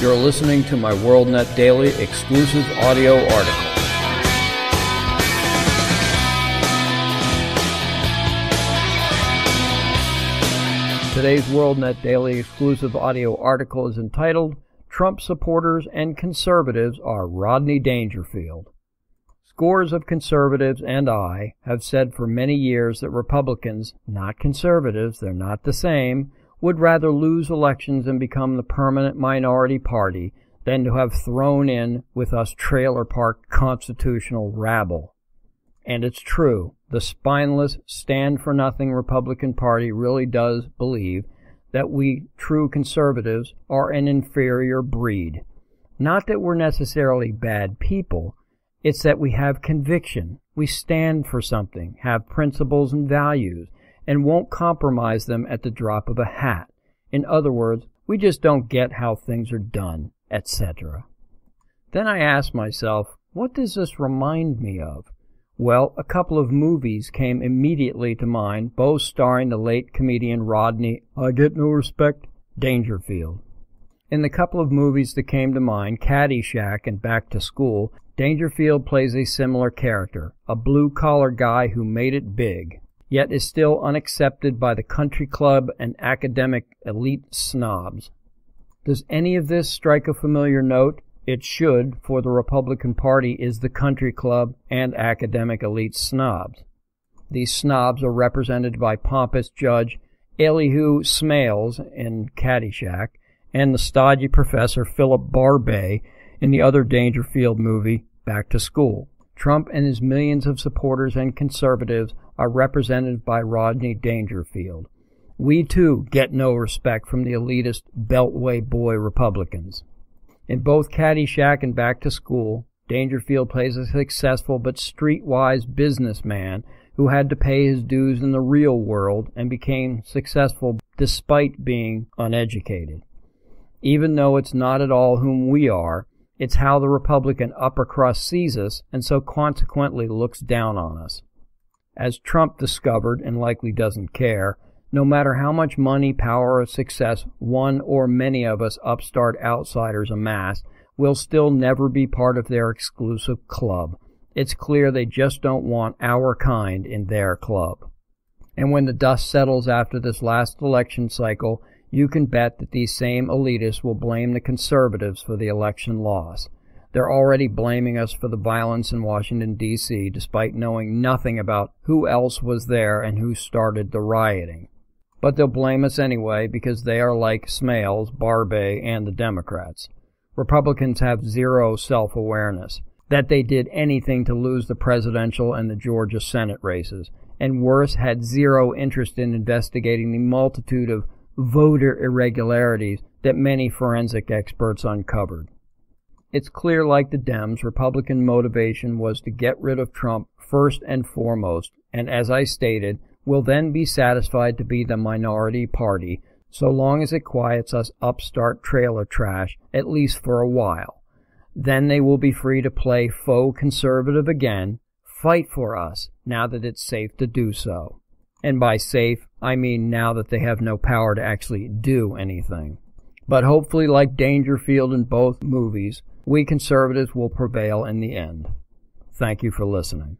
You're listening to my WorldNet Daily exclusive audio article. Today's WorldNet Daily exclusive audio article is entitled Trump supporters and conservatives are Rodney Dangerfield. Scores of conservatives and I have said for many years that Republicans, not conservatives, they're not the same, would rather lose elections and become the permanent minority party than to have thrown in with us trailer park constitutional rabble. And it's true. The spineless, stand for nothing Republican Party really does believe that we true conservatives are an inferior breed. Not that we're necessarily bad people, it's that we have conviction. We stand for something, have principles and values, and won't compromise them at the drop of a hat. In other words, we just don't get how things are done, etc. Then I asked myself, what does this remind me of? Well, a couple of movies came immediately to mind, both starring the late comedian Rodney, I get no respect, Dangerfield. In the couple of movies that came to mind, Caddyshack and Back to School, Dangerfield plays a similar character, a blue collar guy who made it big yet is still unaccepted by the country club and academic elite snobs. Does any of this strike a familiar note? It should, for the Republican Party is the country club and academic elite snobs. These snobs are represented by pompous Judge Elihu Smails in Caddyshack and the stodgy Professor Philip Barbay in the other Dangerfield movie, Back to School. Trump and his millions of supporters and conservatives are represented by Rodney Dangerfield. We too get no respect from the elitist Beltway boy Republicans. In both Caddyshack and Back to School, Dangerfield plays a successful but streetwise businessman who had to pay his dues in the real world and became successful despite being uneducated. Even though it's not at all whom we are, it's how the Republican upper crust sees us and so consequently looks down on us. As Trump discovered and likely doesn't care, no matter how much money, power, or success one or many of us upstart outsiders amass, we'll still never be part of their exclusive club. It's clear they just don't want our kind in their club. And when the dust settles after this last election cycle, you can bet that these same elitists will blame the conservatives for the election loss. They're already blaming us for the violence in Washington, D.C., despite knowing nothing about who else was there and who started the rioting. But they'll blame us anyway because they are like Smails, Barbay, and the Democrats. Republicans have zero self awareness that they did anything to lose the presidential and the Georgia Senate races, and worse, had zero interest in investigating the multitude of voter irregularities that many forensic experts uncovered. It's clear, like the Dems, Republican motivation was to get rid of Trump first and foremost, and as I stated, will then be satisfied to be the minority party so long as it quiets us upstart trailer trash, at least for a while. Then they will be free to play faux conservative again, fight for us, now that it's safe to do so. And by safe, I mean now that they have no power to actually do anything. But hopefully, like Dangerfield in both movies, we conservatives will prevail in the end. Thank you for listening.